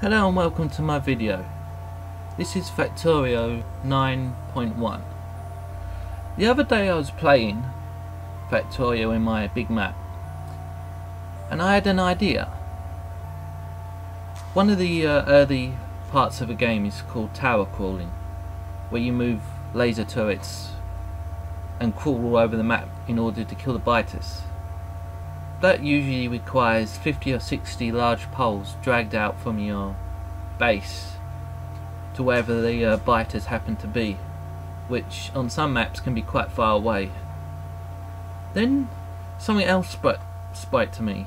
Hello and welcome to my video. This is Factorio 9.1. The other day I was playing Factorio in my big map and I had an idea. One of the uh, early parts of the game is called tower crawling where you move laser turrets and crawl all over the map in order to kill the biters. That usually requires 50 or 60 large poles dragged out from your base to wherever the uh, biters happen to be, which on some maps can be quite far away. Then something else spoke, spoke to me.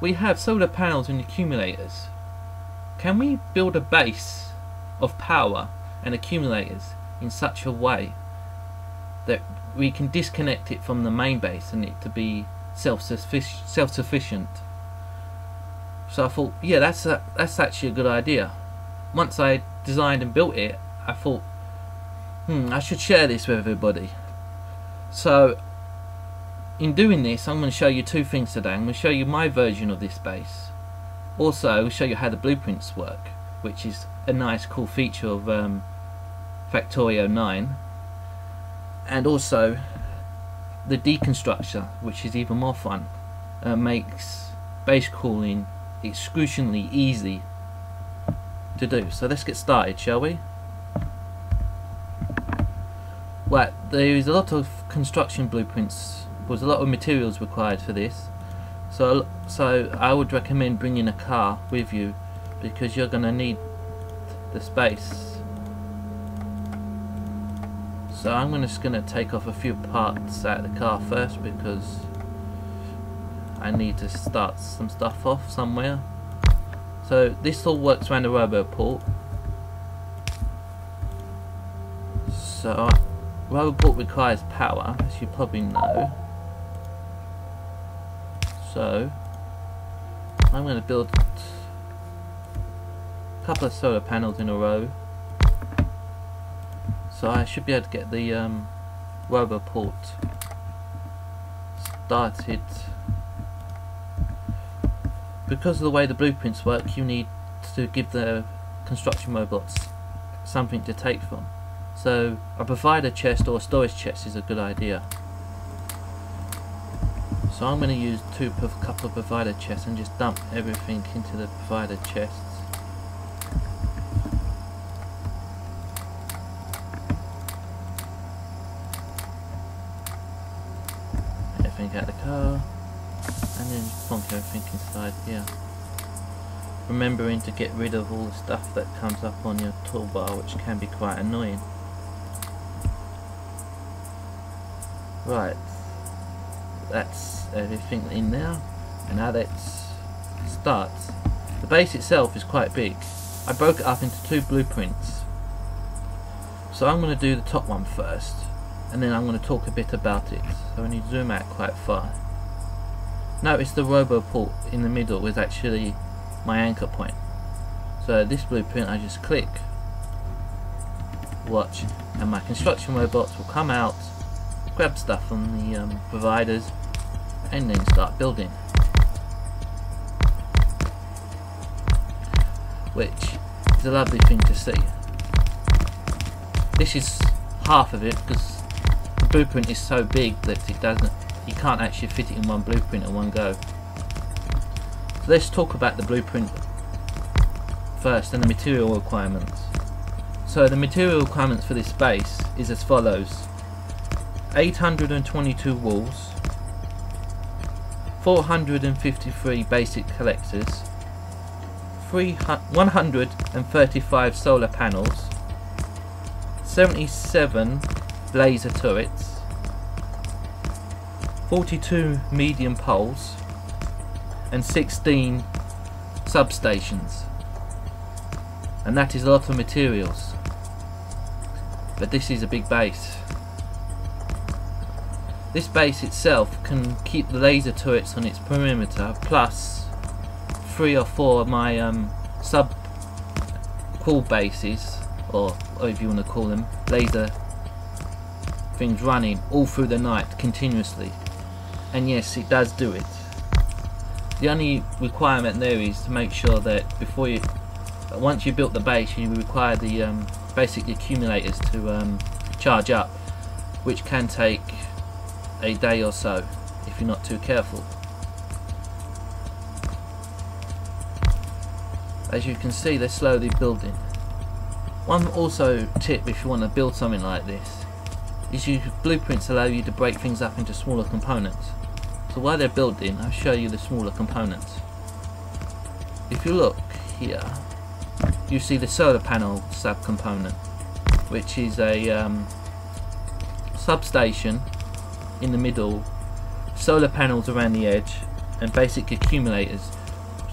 We have solar panels and accumulators. Can we build a base of power and accumulators in such a way that we can disconnect it from the main base and it to be self-sufficient. So I thought, yeah, that's a, that's actually a good idea. Once I designed and built it, I thought, hmm, I should share this with everybody. So, in doing this, I'm going to show you two things today. I'm going to show you my version of this base. Also, I'll show you how the blueprints work, which is a nice, cool feature of um, Factorio 9. And also, the deconstructor, which is even more fun, uh, makes base calling excruciatingly easy to do. So let's get started, shall we? Right, there is a lot of construction blueprints. There's a lot of materials required for this. So, so I would recommend bringing a car with you because you're going to need the space so I'm just going to take off a few parts out of the car first because I need to start some stuff off somewhere. So this all works around the Roboport. So Roboport requires power, as you probably know. So I'm going to build a couple of solar panels in a row. So I should be able to get the um, port started. Because of the way the blueprints work, you need to give the construction robots something to take from. So a provider chest or storage chest is a good idea. So I'm going to use two couple of provider chests and just dump everything into the provider chest. everything out the car and then plonk everything inside here remembering to get rid of all the stuff that comes up on your toolbar which can be quite annoying. Right. That's everything in there. And now let's start the base itself is quite big. I broke it up into two blueprints. So I'm going to do the top one first and then I'm going to talk a bit about it. So when you zoom out quite far, notice the Roboport in the middle is actually my anchor point. So this blueprint I just click, watch, and my construction robots will come out, grab stuff from the um, providers, and then start building. Which is a lovely thing to see. This is half of it because the blueprint is so big that it doesn't you can't actually fit it in one blueprint in one go. Let's talk about the blueprint first and the material requirements. So the material requirements for this base is as follows. 822 walls, 453 basic collectors, 135 solar panels, 77 laser turrets, 42 medium poles and 16 substations. And that is a lot of materials. But this is a big base. This base itself can keep the laser turrets on its perimeter plus three or four of my um, sub core bases or whatever you want to call them laser things running all through the night continuously. And yes it does do it The only requirement there is to make sure that before you, once you built the base, you require the um, basic accumulators to um, charge up, which can take a day or so if you're not too careful. As you can see, they're slowly building. One also tip if you want to build something like this is you blueprints allow you to break things up into smaller components. So while they're building, I'll show you the smaller components. If you look here, you see the solar panel subcomponent, which is a um, substation in the middle, solar panels around the edge, and basic accumulators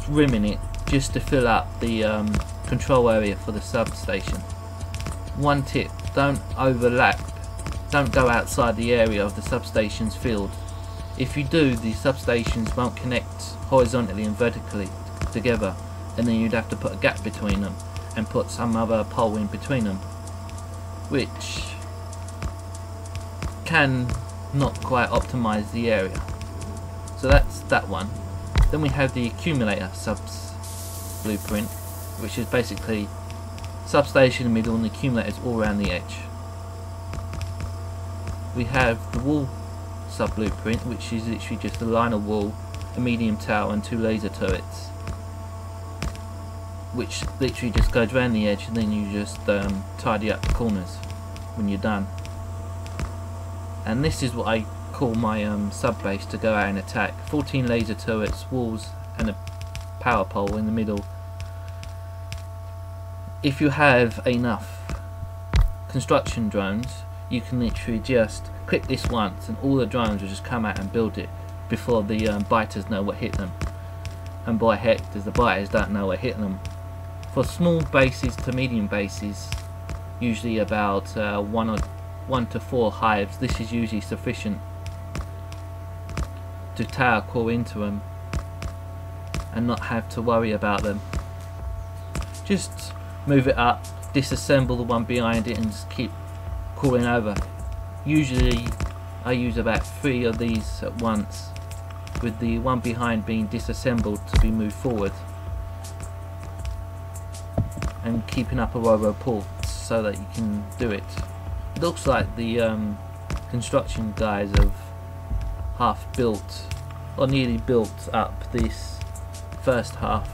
rimming it just to fill up the um, control area for the substation. One tip, don't overlap, don't go outside the area of the substation's field. If you do, the substations won't connect horizontally and vertically together, and then you'd have to put a gap between them and put some other pole in between them, which can not quite optimize the area. So that's that one. Then we have the accumulator subs blueprint, which is basically substation in the middle and accumulators all around the edge. We have the wall sub blueprint, which is literally just a line of wall, a medium tower and two laser turrets. Which literally just goes around the edge and then you just um, tidy up the corners when you're done. And this is what I call my um, sub base to go out and attack. 14 laser turrets, walls and a power pole in the middle. If you have enough construction drones, you can literally just click this once and all the drones will just come out and build it before the um, biters know what hit them. And by heck, does the biters don't know what hit them. For small bases to medium bases, usually about uh, one or one to four hives, this is usually sufficient to tower core into them and not have to worry about them. Just move it up, disassemble the one behind it and just keep crawling over. Usually I use about three of these at once with the one behind being disassembled to be moved forward and keeping up a of ports so that you can do it. It looks like the um, construction guys have half built or nearly built up this first half.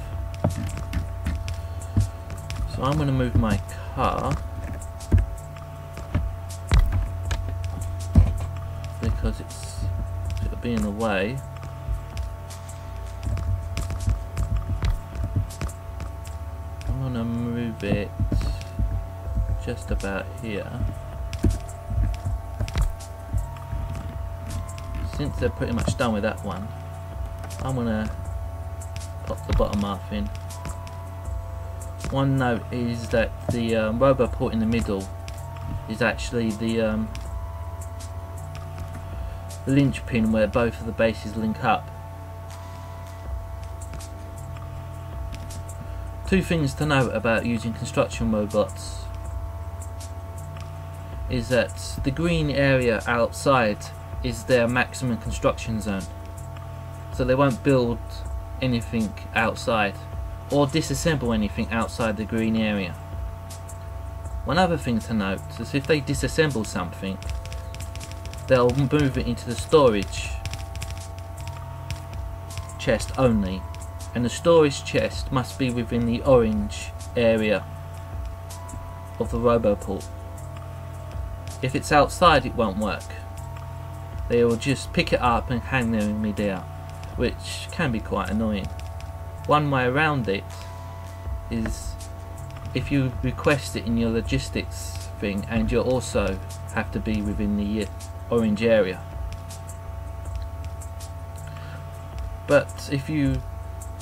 So I'm going to move my car because it's it'll be in the way. I'm to move it just about here. Since they're pretty much done with that one, I'm to pop the bottom half in. One note is that the um, robo port in the middle is actually the um, linchpin where both of the bases link up. Two things to note about using construction robots is that the green area outside is their maximum construction zone. So they won't build anything outside or disassemble anything outside the green area. One other thing to note is if they disassemble something they'll move it into the storage chest only and the storage chest must be within the orange area of the roboport. If it's outside it won't work. They will just pick it up and hang there in midair which can be quite annoying. One way around it is if you request it in your logistics thing and you also have to be within the orange area. But if you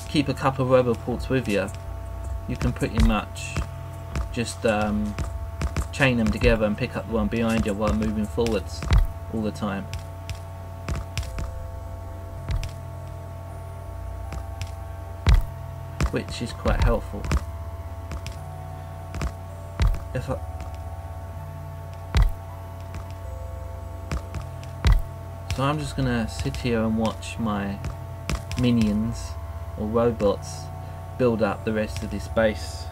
keep a couple of rubber roboports with you, you can pretty much just um, chain them together and pick up the one behind you while moving forwards all the time. which is quite helpful. If I so I'm just gonna sit here and watch my minions or robots build up the rest of this base.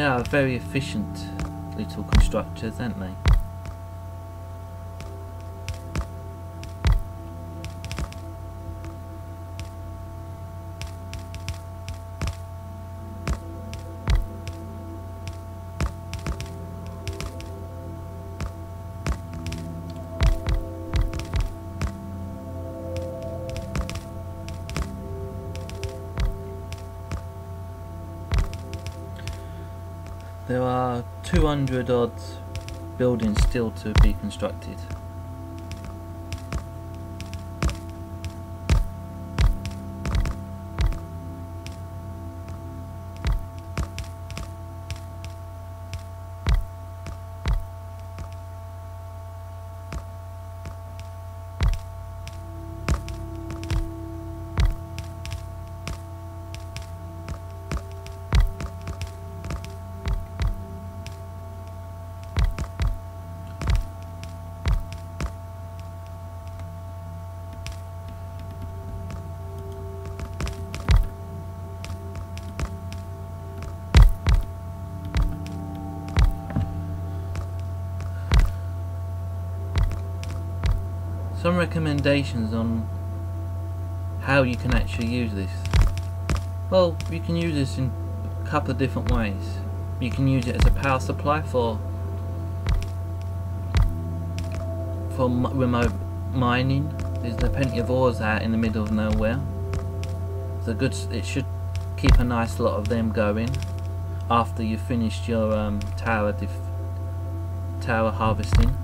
They are very efficient little constructors, aren't they? There are 200 odd buildings still to be constructed. Some recommendations on how you can actually use this. Well, you can use this in a couple of different ways. You can use it as a power supply for for remote mining. There's plenty of ores out in the middle of nowhere. It's a good. It should keep a nice lot of them going after you've finished your um, tower tower harvesting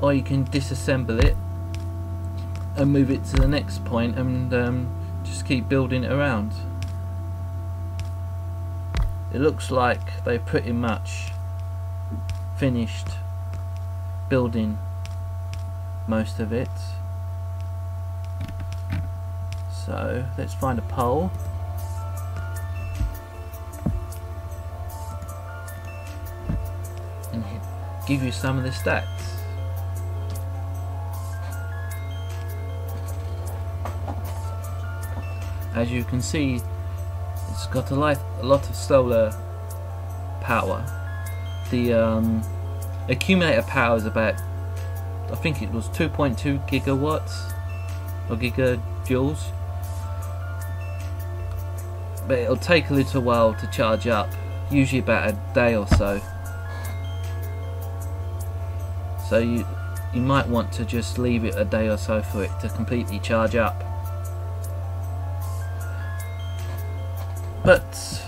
or you can disassemble it and move it to the next point and um, just keep building it around. It looks like they pretty much finished building most of it. So let's find a pole. And give you some of the stats as you can see it's got a, a lot of solar power. The um, accumulator power is about I think it was 2.2 gigawatts or gigajoules. But it'll take a little while to charge up usually about a day or so. So you you might want to just leave it a day or so for it to completely charge up But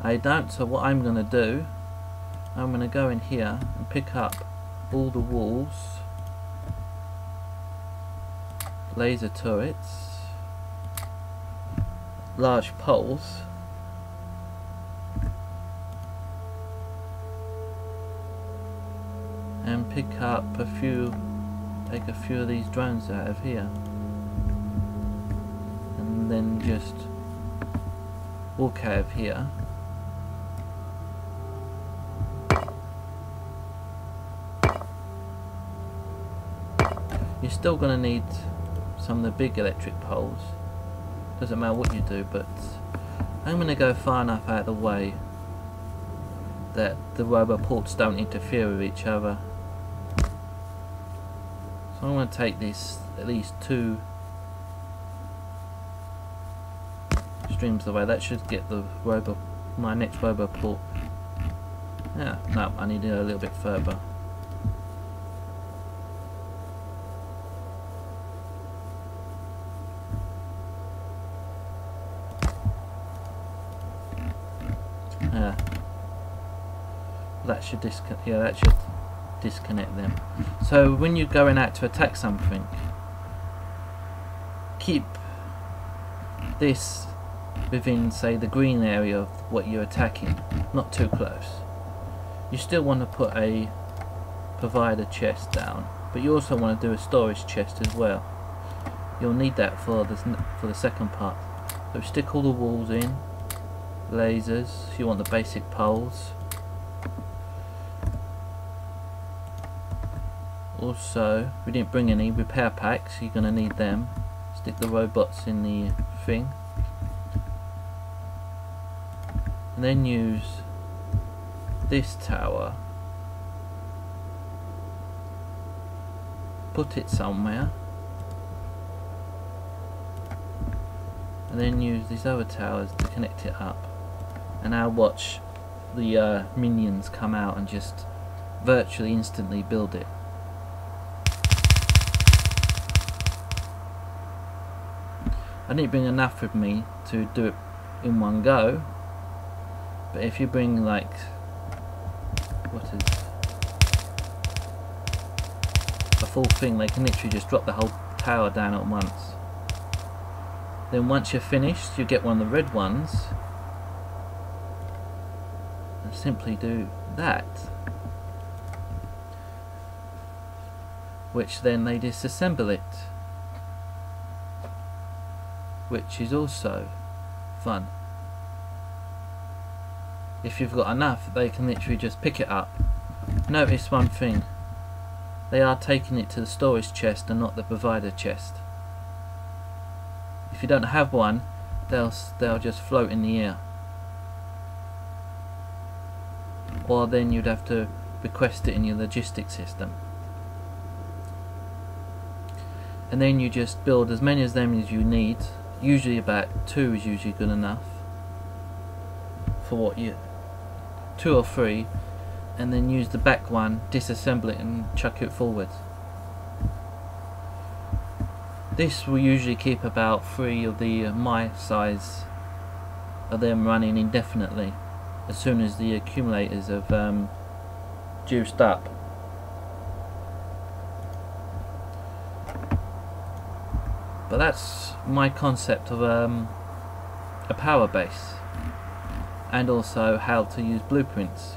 I don't, so what I'm going to do, I'm going to go in here and pick up all the walls, laser turrets, large poles, and pick up a few, take a few of these drones out of here just walk of here. You're still going to need some of the big electric poles. Doesn't matter what you do but I'm going to go far enough out of the way that the robo ports don't interfere with each other. So I'm going to take this at least two streams away. That should get the robo, my next robo port. Yeah, no, I need it a little bit further. Yeah. That should disconnect. Yeah, that should disconnect them. So when you're going out to attack something, keep this within, say, the green area of what you're attacking, not too close. You still want to put a provider chest down, but you also want to do a storage chest as well. You'll need that for the for the second part. So stick all the walls in, lasers. You want the basic poles. Also, we didn't bring any repair packs. You're gonna need them. Stick the robots in the thing. And then use this tower. Put it somewhere. And then use these other towers to connect it up. And now watch the uh, minions come out and just virtually instantly build it. I didn't bring enough with me to do it in one go but if you bring like what is a full thing, they can literally just drop the whole tower down at once. Then once you're finished, you get one of the red ones and simply do that. Which then they disassemble it. Which is also fun if you've got enough they can literally just pick it up. Notice one thing. They are taking it to the storage chest and not the provider chest. If you don't have one they'll they'll just float in the air. Or then you'd have to request it in your logistics system. And then you just build as many of them as you need. Usually about two is usually good enough for what you two or three and then use the back one, disassemble it and chuck it forward. This will usually keep about three of the uh, my size of them running indefinitely as soon as the accumulators have um, juiced up. But that's my concept of um, a power base and also how to use blueprints.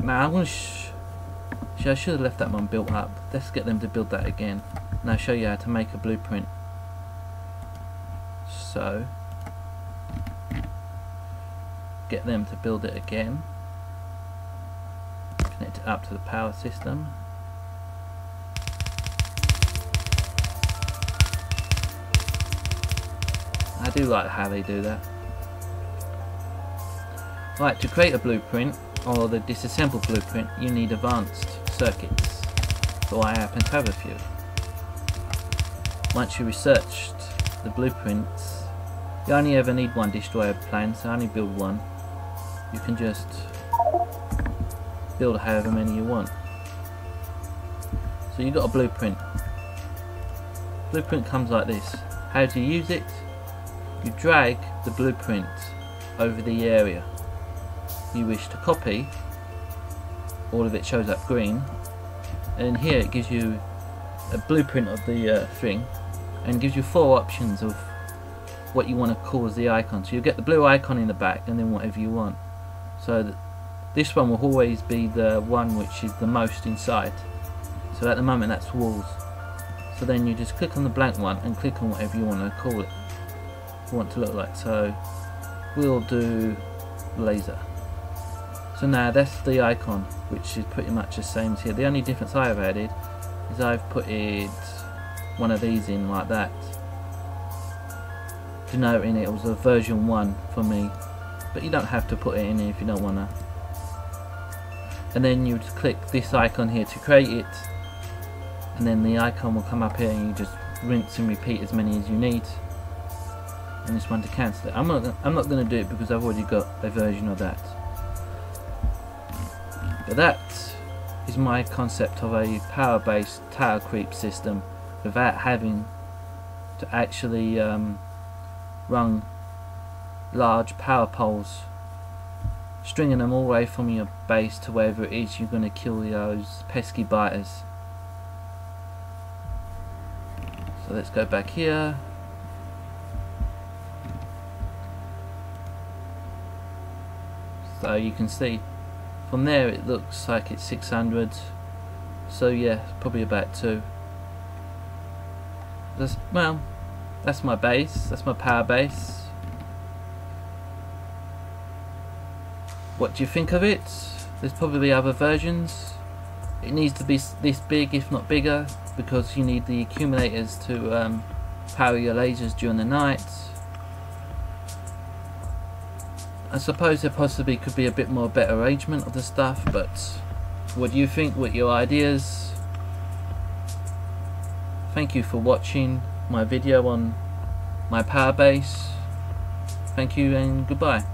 Now I'm going to sh I should have left that one built up. Let's get them to build that again. Now show you how to make a blueprint. So get them to build it again. Connect it up to the power system. I do like how they do that. Right, to create a blueprint, or the disassembled blueprint, you need advanced circuits. So I happen to have a few. Once you researched the blueprints, you only ever need one destroyer plan, so only build one. You can just build however many you want. So you got a blueprint. Blueprint comes like this. How to use it? You drag the blueprint over the area you wish to copy, all of it shows up green, and here it gives you a blueprint of the uh, thing, and gives you four options of what you want to call as the icon. So you get the blue icon in the back, and then whatever you want. So this one will always be the one which is the most inside. So at the moment that's walls. So then you just click on the blank one and click on whatever you want to call it. Want to look like. So we'll do laser. So now that's the icon, which is pretty much the same as here. The only difference I have added is I've put it one of these in like that, denoting it was a version 1 for me. But you don't have to put it in if you don't want to. And then you just click this icon here to create it. and then the icon will come up here and you just rinse and repeat as many as you need and this one to cancel it. I'm not I'm not going to do it because I've already got a version of that. But that is my concept of a power-based tower creep system without having to actually um, run large power poles stringing them all the way from your base to wherever it is you're going to kill those pesky biters. So let's go back here. So you can see from there it looks like it's 600 so yeah probably about two. That's, well that's my base. That's my power base. What do you think of it? There's probably other versions. It needs to be this big if not bigger because you need the accumulators to um, power your lasers during the night I suppose there possibly could be a bit more better arrangement of the stuff, but what do you think? What your ideas? Thank you for watching my video on my power base. Thank you and goodbye.